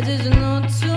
I didn't know to